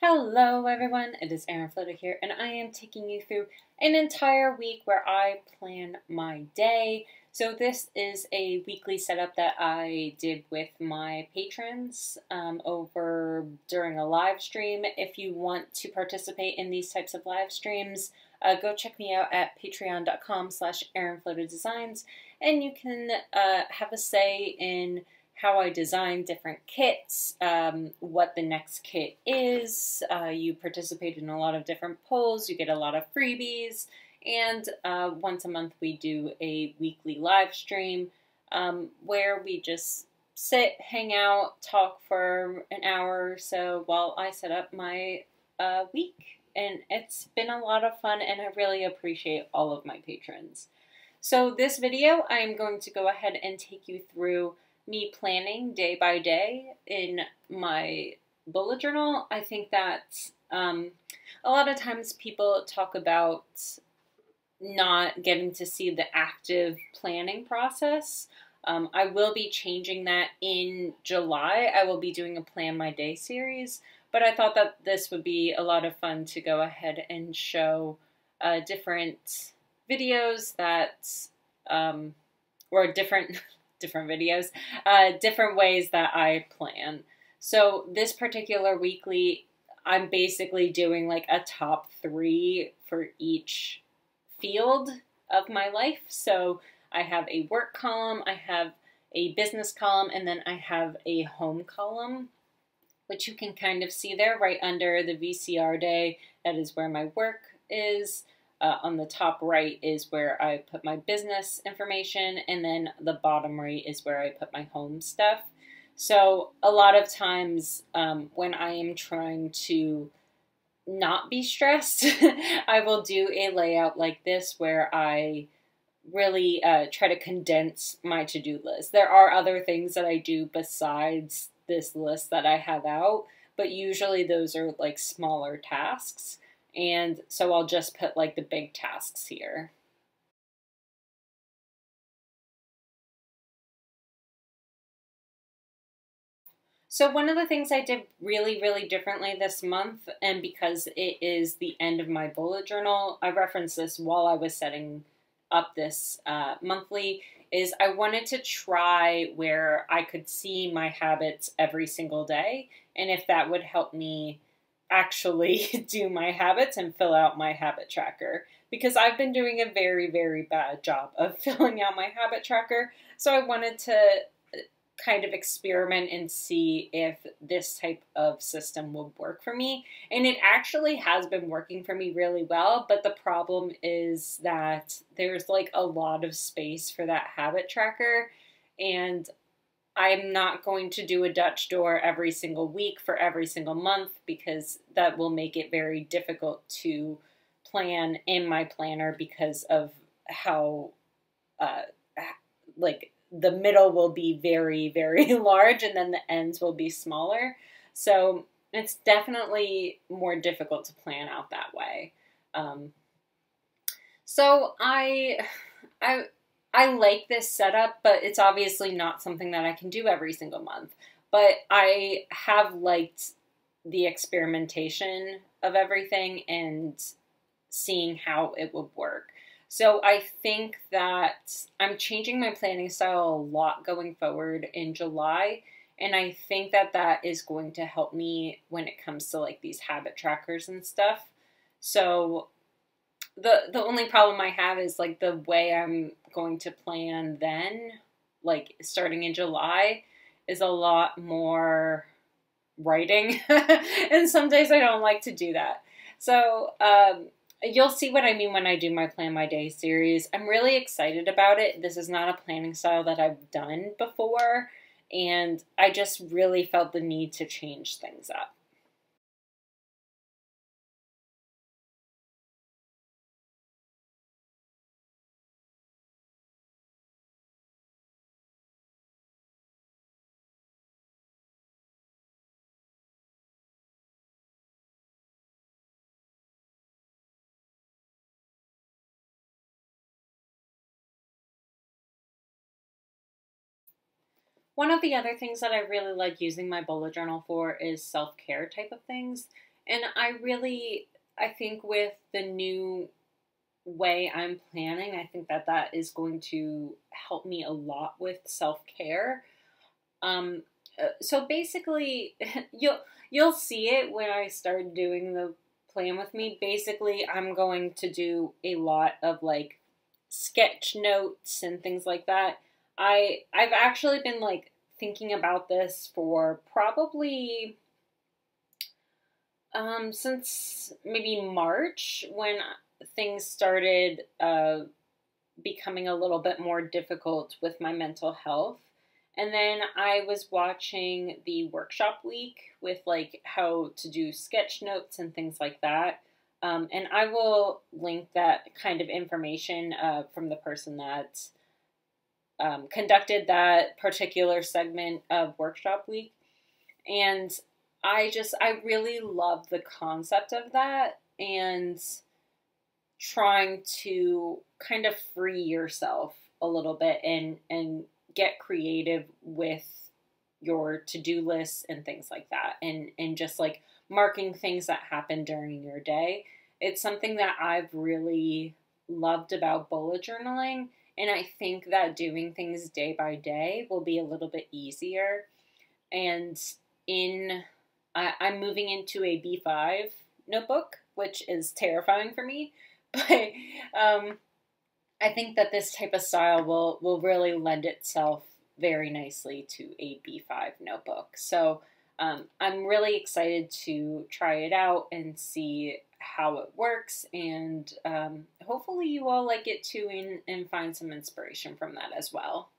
Hello everyone, it is Erin Floto here, and I am taking you through an entire week where I plan my day. So this is a weekly setup that I did with my patrons um, over during a live stream. If you want to participate in these types of live streams, uh, go check me out at patreon.com slash Designs, and you can uh, have a say in how I design different kits, um, what the next kit is. Uh, you participate in a lot of different polls, you get a lot of freebies, and uh, once a month we do a weekly live stream um, where we just sit, hang out, talk for an hour or so while I set up my uh, week. And it's been a lot of fun, and I really appreciate all of my patrons. So, this video, I am going to go ahead and take you through me planning day by day in my bullet journal, I think that um, a lot of times people talk about not getting to see the active planning process. Um, I will be changing that in July. I will be doing a Plan My Day series, but I thought that this would be a lot of fun to go ahead and show uh, different videos that, um, or different different videos, uh, different ways that I plan. So this particular weekly, I'm basically doing like a top three for each field of my life. So I have a work column, I have a business column, and then I have a home column, which you can kind of see there right under the VCR day. That is where my work is. Uh, on the top right is where I put my business information, and then the bottom right is where I put my home stuff. So, a lot of times um, when I am trying to not be stressed, I will do a layout like this where I really uh, try to condense my to do list. There are other things that I do besides this list that I have out, but usually those are like smaller tasks. And so I'll just put like the big tasks here. So one of the things I did really, really differently this month, and because it is the end of my bullet journal, I referenced this while I was setting up this uh, monthly, is I wanted to try where I could see my habits every single day, and if that would help me actually do my habits and fill out my habit tracker because I've been doing a very, very bad job of filling out my habit tracker. So I wanted to uh, kind of experiment and see if this type of system would work for me. And it actually has been working for me really well, but the problem is that there's like a lot of space for that habit tracker. And I'm not going to do a Dutch door every single week for every single month because that will make it very difficult to plan in my planner because of how, uh, like, the middle will be very, very large and then the ends will be smaller. So it's definitely more difficult to plan out that way. Um, so I, I, I like this setup, but it's obviously not something that I can do every single month. But I have liked the experimentation of everything and seeing how it would work. So I think that I'm changing my planning style a lot going forward in July. And I think that that is going to help me when it comes to like these habit trackers and stuff. So the the only problem I have is like the way I'm going to plan then, like starting in July, is a lot more writing, and some days I don't like to do that. So um, you'll see what I mean when I do my Plan My Day series. I'm really excited about it. This is not a planning style that I've done before, and I just really felt the need to change things up. One of the other things that I really like using my bullet journal for is self care type of things. And I really, I think with the new way I'm planning, I think that that is going to help me a lot with self care. Um, uh, so basically, you'll you'll see it when I start doing the plan with me. Basically, I'm going to do a lot of like sketch notes and things like that. I I've actually been like thinking about this for probably um since maybe March when things started uh becoming a little bit more difficult with my mental health. And then I was watching the workshop week with like how to do sketch notes and things like that. Um, and I will link that kind of information uh, from the person that um, conducted that particular segment of workshop week. And I just, I really love the concept of that and trying to kind of free yourself a little bit and, and get creative with your to-do lists and things like that and and just like marking things that happen during your day it's something that i've really loved about bullet journaling and i think that doing things day by day will be a little bit easier and in I, i'm moving into a b5 notebook which is terrifying for me but um I think that this type of style will will really lend itself very nicely to a B5 notebook. So um, I'm really excited to try it out and see how it works, and um, hopefully you all like it too and, and find some inspiration from that as well.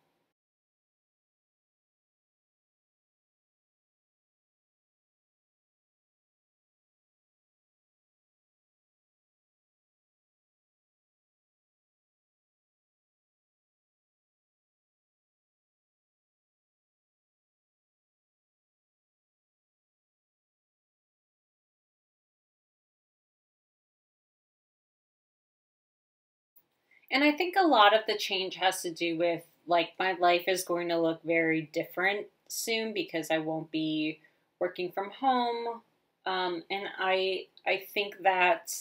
And I think a lot of the change has to do with like my life is going to look very different soon because I won't be working from home. Um, and I I think that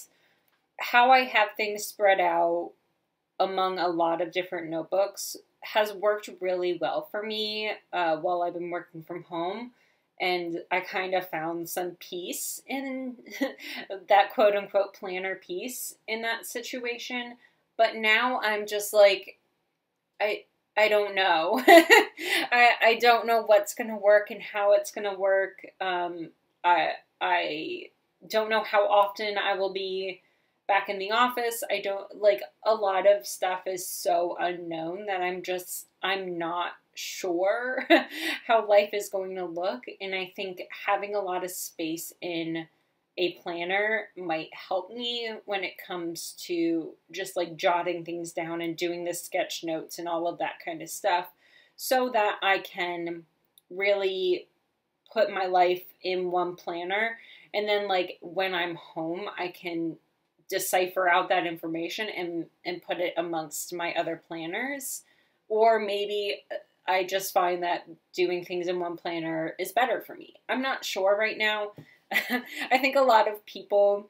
how I have things spread out among a lot of different notebooks has worked really well for me uh, while I've been working from home. And I kind of found some peace in that quote unquote planner piece in that situation. But now I'm just like, I I don't know. I I don't know what's gonna work and how it's gonna work. Um, I I don't know how often I will be back in the office. I don't like a lot of stuff is so unknown that I'm just I'm not sure how life is going to look and I think having a lot of space in a planner might help me when it comes to just like jotting things down and doing the sketch notes and all of that kind of stuff so that I can really put my life in one planner and then like when I'm home I can decipher out that information and and put it amongst my other planners or maybe uh, I just find that doing things in one planner is better for me. I'm not sure right now. I think a lot of people,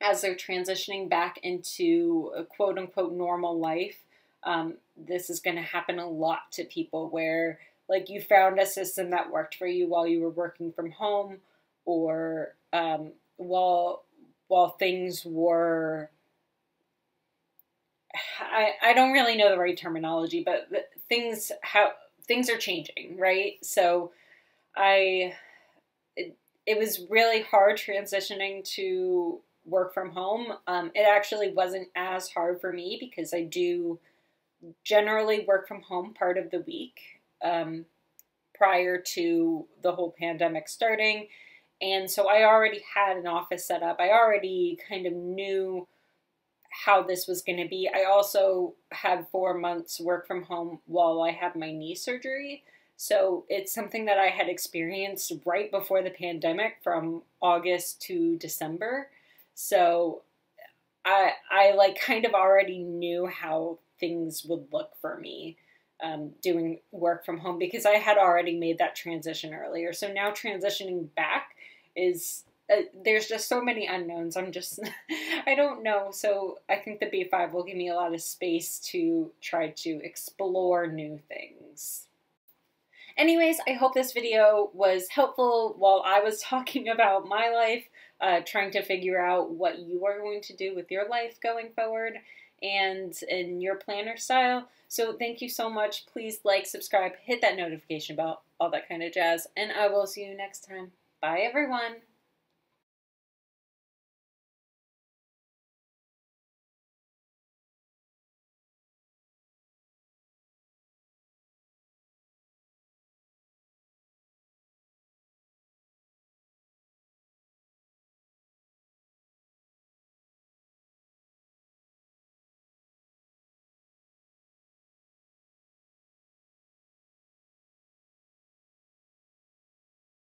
as they're transitioning back into a quote unquote normal life, um, this is going to happen a lot to people where, like, you found a system that worked for you while you were working from home, or um, while while things were. I, I don't really know the right terminology, but things how things are changing, right? So I it was really hard transitioning to work from home. Um, it actually wasn't as hard for me because I do generally work from home part of the week um, prior to the whole pandemic starting. And so I already had an office set up. I already kind of knew how this was going to be. I also had four months work from home while I had my knee surgery. So it's something that I had experienced right before the pandemic from August to December. So I I like kind of already knew how things would look for me um, doing work from home because I had already made that transition earlier. So now transitioning back is uh, there's just so many unknowns. I'm just, I don't know. So I think the B5 will give me a lot of space to try to explore new things. Anyways, I hope this video was helpful while I was talking about my life, uh, trying to figure out what you are going to do with your life going forward and in your planner style. So thank you so much. Please like, subscribe, hit that notification bell, all that kind of jazz, and I will see you next time. Bye, everyone.